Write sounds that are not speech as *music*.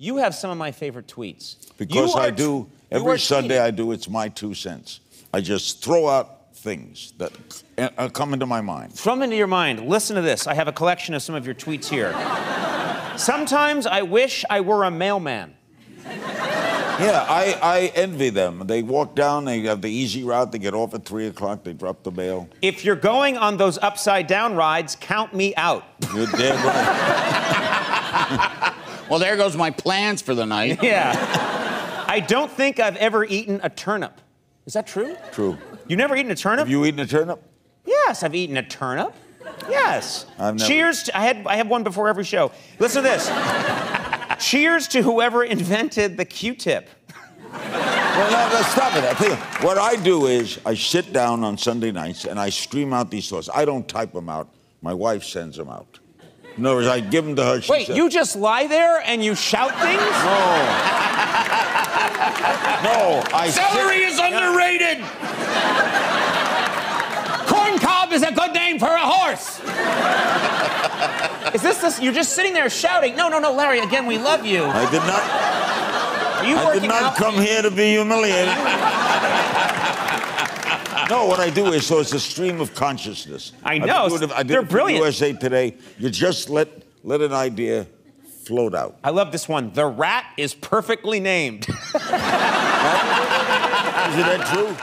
You have some of my favorite tweets. Because I do, every Sunday tweeting. I do, it's my two cents. I just throw out things that uh, come into my mind. From into your mind, listen to this. I have a collection of some of your tweets here. Sometimes I wish I were a mailman. Yeah, I, I envy them. They walk down, they have the easy route, they get off at 3 o'clock, they drop the mail. If you're going on those upside down rides, count me out. You're dead right. *laughs* Well, there goes my plans for the night. *laughs* Yeah. I don't think I've ever eaten a turnip. Is that true? True. You never eaten a turnip? Have you eaten a turnip? Yes, I've eaten a turnip. Yes. I've never- Cheers. To, I had I have one before every show. Listen to this. Cheers to whoever invented the Q-tip. Well, no, no, stop it. I you, what I do is I sit down on Sunday nights and I stream out these thoughts. I don't type them out. My wife sends them out. In other words, I give them to her. She Wait, says- you just lie there and you shout things? No, no, I *laughs* Celery is underrated. Corn cob is a good name for a horse. Is this this? You're just sitting there shouting. No, no, no, Larry. Again, we love you. I did not. Are you I did not out? come here to be humiliated. *laughs* no, what I do is so it's a stream of consciousness. I I've been know. doing it- I did They're it brilliant. USA Today. You just let let an idea float out. I love this one. The rat is perfectly named. *laughs* Is that true?